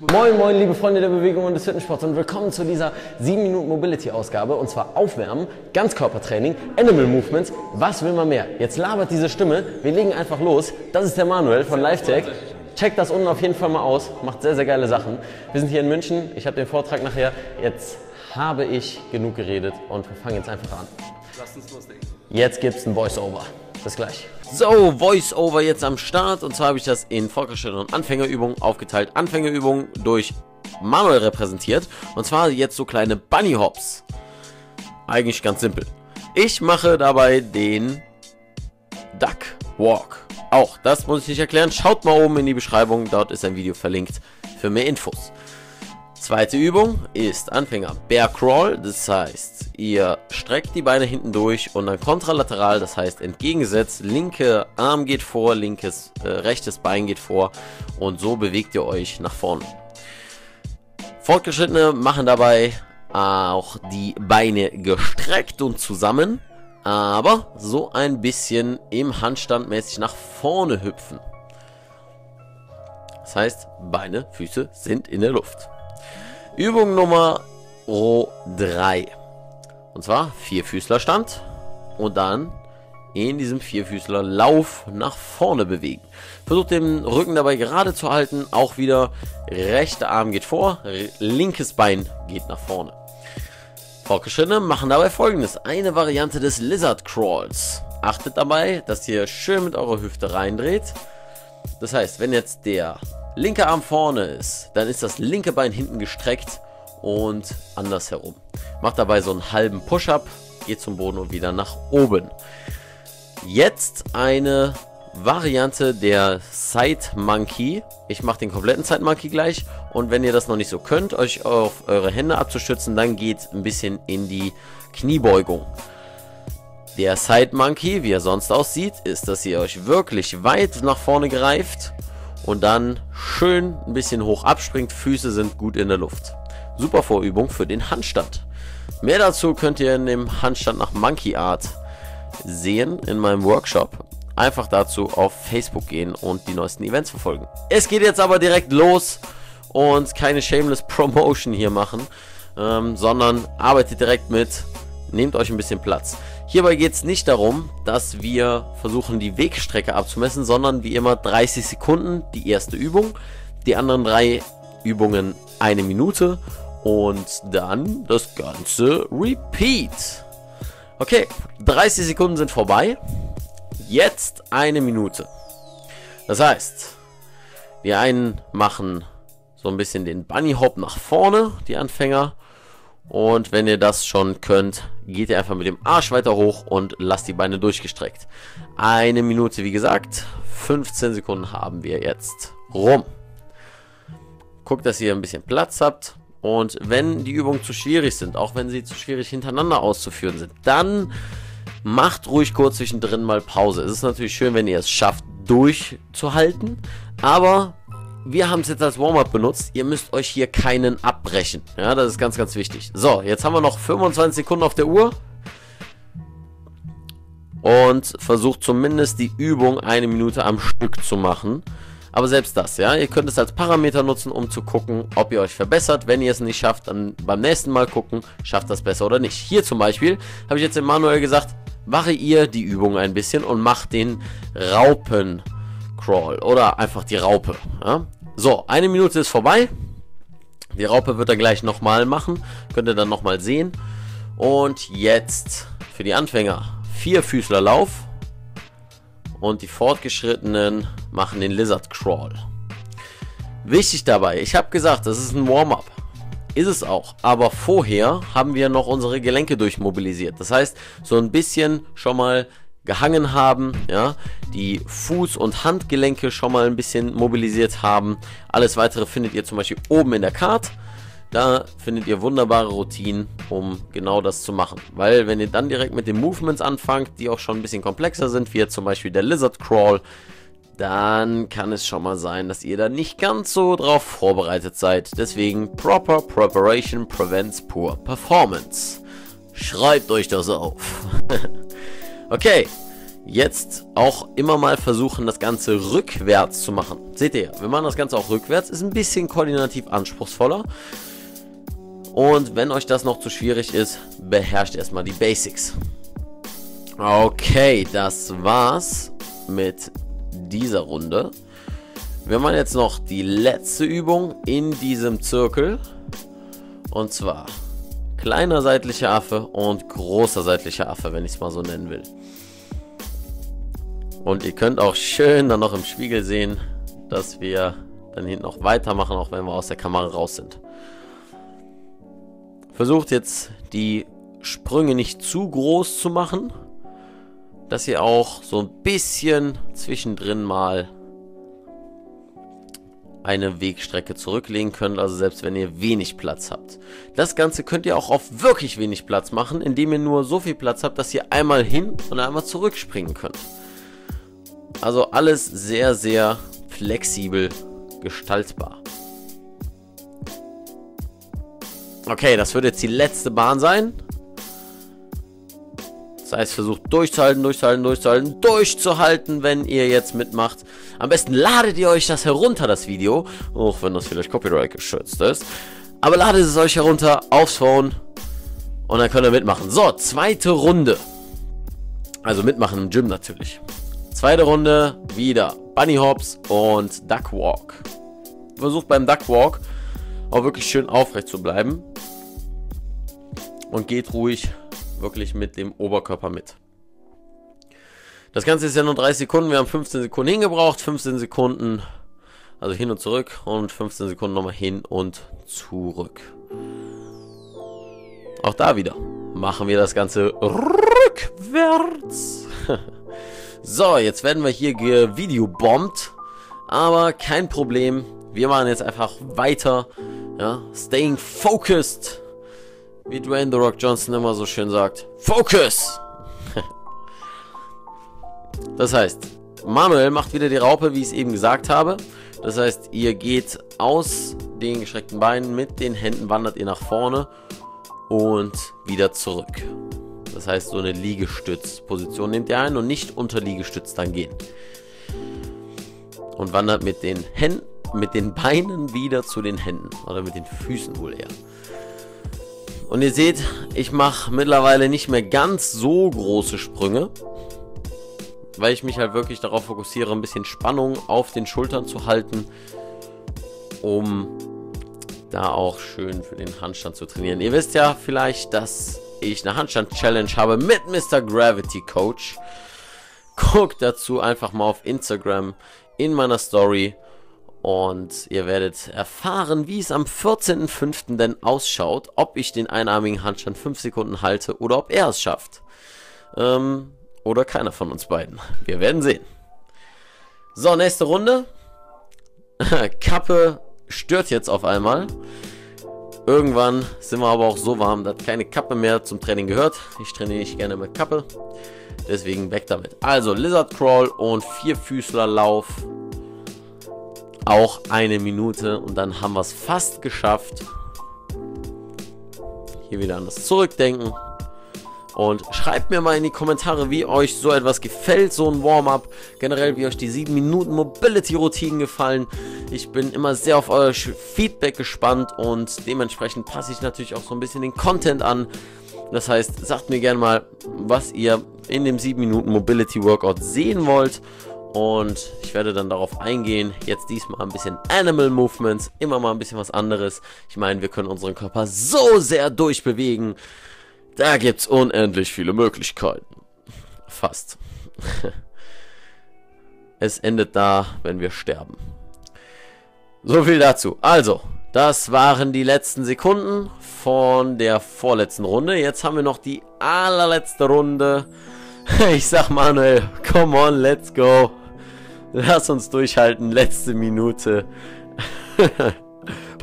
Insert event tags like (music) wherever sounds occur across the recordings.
Moin, moin, liebe Freunde der Bewegung und des Fitnessports und willkommen zu dieser 7 Minuten Mobility Ausgabe und zwar Aufwärmen, Ganzkörpertraining, Animal Movements. Was will man mehr? Jetzt labert diese Stimme. Wir legen einfach los. Das ist der Manuel von LifeTech. Checkt das unten auf jeden Fall mal aus. Macht sehr, sehr geile Sachen. Wir sind hier in München. Ich habe den Vortrag nachher. Jetzt habe ich genug geredet und wir fangen jetzt einfach an. Lasst uns loslegen. Jetzt gibt's ein Voice-Over. Bis gleich. So, Voice-Over jetzt am Start. Und zwar habe ich das in Fortgeschrittene und Anfängerübungen aufgeteilt. Anfängerübungen durch Manuel repräsentiert. Und zwar jetzt so kleine Bunny Hops. Eigentlich ganz simpel. Ich mache dabei den Duck Walk. Auch das muss ich nicht erklären. Schaut mal oben in die Beschreibung. Dort ist ein Video verlinkt für mehr Infos. Zweite Übung ist Anfänger Bear Crawl, das heißt, ihr streckt die Beine hinten durch und dann kontralateral, das heißt entgegengesetzt, linke Arm geht vor, linkes, äh, rechtes Bein geht vor und so bewegt ihr euch nach vorne. Fortgeschrittene machen dabei auch die Beine gestreckt und zusammen, aber so ein bisschen im Handstand mäßig nach vorne hüpfen. Das heißt, Beine, Füße sind in der Luft. Übung Nummer 3. Und zwar Vierfüßlerstand und dann in diesem Vierfüßler Lauf nach vorne bewegen. Versucht den Rücken dabei gerade zu halten. Auch wieder rechter Arm geht vor, linkes Bein geht nach vorne. Fortgeschrittene machen dabei folgendes. Eine Variante des Lizard Crawls. Achtet dabei, dass ihr schön mit eurer Hüfte reindreht. Das heißt, wenn jetzt der linke Arm vorne ist, dann ist das linke Bein hinten gestreckt und andersherum. Macht dabei so einen halben Push-Up, geht zum Boden und wieder nach oben. Jetzt eine Variante der Side Monkey. Ich mache den kompletten Side Monkey gleich. Und wenn ihr das noch nicht so könnt, euch auf eure Hände abzustützen, dann geht ein bisschen in die Kniebeugung. Der Side Monkey, wie er sonst aussieht, ist, dass ihr euch wirklich weit nach vorne greift und dann schön ein bisschen hoch abspringt. Füße sind gut in der Luft. Super Vorübung für den Handstand. Mehr dazu könnt ihr in dem Handstand nach Monkey Art sehen in meinem Workshop. Einfach dazu auf Facebook gehen und die neuesten Events verfolgen. Es geht jetzt aber direkt los und keine shameless Promotion hier machen, ähm, sondern arbeitet direkt mit, nehmt euch ein bisschen Platz. Hierbei geht es nicht darum, dass wir versuchen, die Wegstrecke abzumessen, sondern wie immer 30 Sekunden die erste Übung, die anderen drei Übungen eine Minute und dann das Ganze Repeat. Okay, 30 Sekunden sind vorbei. Jetzt eine Minute. Das heißt, die einen machen so ein bisschen den Bunny Hop nach vorne, die Anfänger. Und wenn ihr das schon könnt, geht ihr einfach mit dem Arsch weiter hoch und lasst die Beine durchgestreckt. Eine Minute, wie gesagt. 15 Sekunden haben wir jetzt rum. Guckt, dass ihr ein bisschen Platz habt. Und wenn die Übungen zu schwierig sind, auch wenn sie zu schwierig hintereinander auszuführen sind, dann macht ruhig kurz zwischendrin mal Pause. Es ist natürlich schön, wenn ihr es schafft, durchzuhalten. Aber wir haben es jetzt als Warm-up benutzt. Ihr müsst euch hier keinen abbrechen. Ja, das ist ganz, ganz wichtig. So, jetzt haben wir noch 25 Sekunden auf der Uhr. Und versucht zumindest die Übung eine Minute am Stück zu machen. Aber selbst das, ja, ihr könnt es als Parameter nutzen, um zu gucken, ob ihr euch verbessert. Wenn ihr es nicht schafft, dann beim nächsten Mal gucken, schafft das besser oder nicht. Hier zum Beispiel habe ich jetzt dem Manuel gesagt, variier die Übung ein bisschen und mach den Raupen Crawl oder einfach die Raupe. Ja? So, eine Minute ist vorbei. Die Raupe wird er gleich nochmal machen. Könnt ihr dann nochmal sehen. Und jetzt für die Anfänger Vierfüßlerlauf. Und die Fortgeschrittenen machen den Lizard Crawl. Wichtig dabei, ich habe gesagt, das ist ein Warm-up. Ist es auch. Aber vorher haben wir noch unsere Gelenke durchmobilisiert. Das heißt, so ein bisschen schon mal gehangen haben, ja, die Fuß- und Handgelenke schon mal ein bisschen mobilisiert haben. Alles weitere findet ihr zum Beispiel oben in der Card. Da findet ihr wunderbare Routinen, um genau das zu machen. Weil wenn ihr dann direkt mit den Movements anfangt, die auch schon ein bisschen komplexer sind, wie jetzt zum Beispiel der Lizard Crawl, dann kann es schon mal sein, dass ihr da nicht ganz so drauf vorbereitet seid. Deswegen Proper Preparation prevents poor performance. Schreibt euch das auf. (laughs) okay, jetzt auch immer mal versuchen, das Ganze rückwärts zu machen. Seht ihr, wir machen das Ganze auch rückwärts, ist ein bisschen koordinativ anspruchsvoller. Und wenn euch das noch zu schwierig ist, beherrscht erstmal die Basics. Okay, das war's mit dieser Runde. Wir machen jetzt noch die letzte Übung in diesem Zirkel. Und zwar kleiner seitlicher Affe und großer seitlicher Affe, wenn ich es mal so nennen will. Und ihr könnt auch schön dann noch im Spiegel sehen, dass wir dann hinten noch weitermachen, auch wenn wir aus der Kamera raus sind. Versucht jetzt die Sprünge nicht zu groß zu machen, dass ihr auch so ein bisschen zwischendrin mal eine Wegstrecke zurücklegen könnt, also selbst wenn ihr wenig Platz habt. Das Ganze könnt ihr auch auf wirklich wenig Platz machen, indem ihr nur so viel Platz habt, dass ihr einmal hin und einmal zurückspringen könnt. Also alles sehr, sehr flexibel gestaltbar. Okay, das wird jetzt die letzte Bahn sein. Das heißt, versucht durchzuhalten, durchzuhalten, durchzuhalten, durchzuhalten, wenn ihr jetzt mitmacht. Am besten ladet ihr euch das herunter, das Video. Auch wenn das vielleicht Copyright geschützt ist. Aber ladet es euch herunter aufs Phone. Und dann könnt ihr mitmachen. So, zweite Runde. Also mitmachen im Gym natürlich. Zweite Runde wieder Bunny Hops und Duck Walk. Versucht beim Duck Walk auch wirklich schön aufrecht zu bleiben. Und geht ruhig wirklich mit dem Oberkörper mit. Das Ganze ist ja nur 30 Sekunden. Wir haben 15 Sekunden hingebraucht. 15 Sekunden, also hin und zurück. Und 15 Sekunden nochmal hin und zurück. Auch da wieder machen wir das Ganze rückwärts. (laughs) so, jetzt werden wir hier gevideobombt. Aber kein Problem. Wir machen jetzt einfach weiter. Ja, staying focused. Wie Dwayne The Rock Johnson immer so schön sagt. Focus! (laughs) das heißt, Manuel macht wieder die Raupe, wie ich es eben gesagt habe. Das heißt, ihr geht aus den gestreckten Beinen mit den Händen, wandert ihr nach vorne und wieder zurück. Das heißt, so eine Liegestützposition nehmt ihr ein und nicht unter Liegestütz dann gehen. Und wandert mit den Händen, mit den Beinen wieder zu den Händen. Oder mit den Füßen wohl eher. Und ihr seht, ich mache mittlerweile nicht mehr ganz so große Sprünge, weil ich mich halt wirklich darauf fokussiere, ein bisschen Spannung auf den Schultern zu halten, um da auch schön für den Handstand zu trainieren. Ihr wisst ja vielleicht, dass ich eine Handstand-Challenge habe mit Mr. Gravity Coach. Guckt dazu einfach mal auf Instagram in meiner Story und ihr werdet erfahren, wie es am 14.05. denn ausschaut, ob ich den einarmigen Handstand 5 Sekunden halte oder ob er es schafft. Ähm, oder keiner von uns beiden. Wir werden sehen. So, nächste Runde. (laughs) Kappe stört jetzt auf einmal. Irgendwann sind wir aber auch so warm, dass keine Kappe mehr zum Training gehört. Ich trainiere nicht gerne mit Kappe. Deswegen weg damit. Also Lizard Crawl und Vierfüßlerlauf auch eine Minute und dann haben wir es fast geschafft. Hier wieder an das Zurückdenken. Und schreibt mir mal in die Kommentare, wie euch so etwas gefällt, so ein Warm-up. Generell, wie euch die 7 Minuten Mobility-Routinen gefallen. Ich bin immer sehr auf euer Feedback gespannt und dementsprechend passe ich natürlich auch so ein bisschen den Content an. Das heißt, sagt mir gerne mal, was ihr in dem 7 Minuten Mobility Workout sehen wollt. Und ich werde dann darauf eingehen. Jetzt diesmal ein bisschen Animal Movements, immer mal ein bisschen was anderes. Ich meine, wir können unseren Körper so sehr durchbewegen. Da gibt es unendlich viele Möglichkeiten. Fast. (laughs) es endet da, wenn wir sterben. So viel dazu. Also, das waren die letzten Sekunden von der vorletzten Runde. Jetzt haben wir noch die allerletzte Runde. (laughs) Ich sag Manuel, come on, let's go. Lass uns durchhalten. Letzte Minute. (laughs)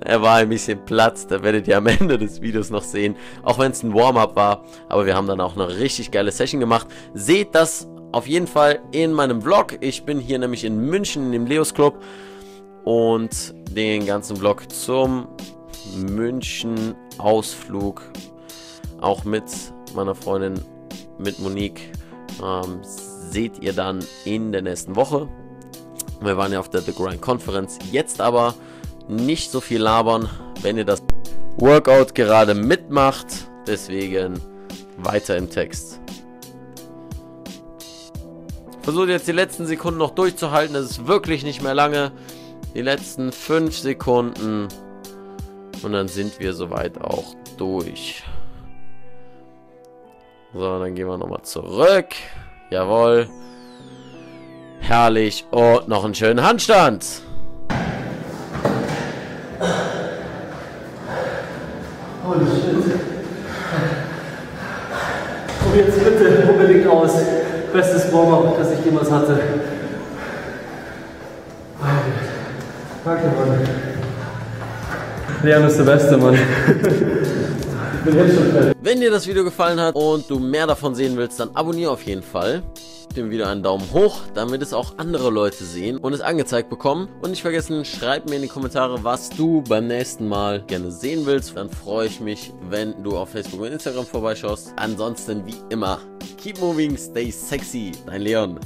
er war ein bisschen Platz. Da werdet ihr am (laughs) Ende des Videos noch sehen. Auch wenn es ein Warm-up war. Aber wir haben dann auch eine richtig geile Session gemacht. Seht das auf jeden Fall in meinem Vlog. Ich bin hier nämlich in München dem Leos Club. Und den ganzen Vlog zum München Ausflug. Auch mit meiner Freundin, mit Monique. Ähm, seht ihr dann in der nächsten Woche. Wir waren ja auf der The Grind Konferenz. Jetzt aber nicht so viel labern, wenn ihr das Workout gerade mitmacht. Deswegen weiter im Text. Versucht jetzt die letzten Sekunden noch durchzuhalten. Das ist wirklich nicht mehr lange. Die letzten 5 Sekunden. Und dann sind wir soweit auch durch. So, dann gehen wir nochmal zurück. Jawohl. Herrlich. Und noch einen schönen Handstand. Holy shit. Probiert's bitte unbedingt aus. Bestes Warm-up, das ich jemals hatte. Danke, Mann. Leon ist der Beste, Mann. Ich bin jetzt schon fertig. Wenn dir das Video gefallen hat und du mehr davon sehen willst, dann abonniere auf jeden Fall. Gib dem Video einen Daumen hoch, damit es auch andere Leute sehen und es angezeigt bekommen. Und nicht vergessen, schreib mir in die Kommentare, was du beim nächsten Mal gerne sehen willst. Dann freue ich mich, wenn du auf Facebook und Instagram vorbeischaust. Ansonsten wie immer, keep moving, stay sexy. Dein Leon.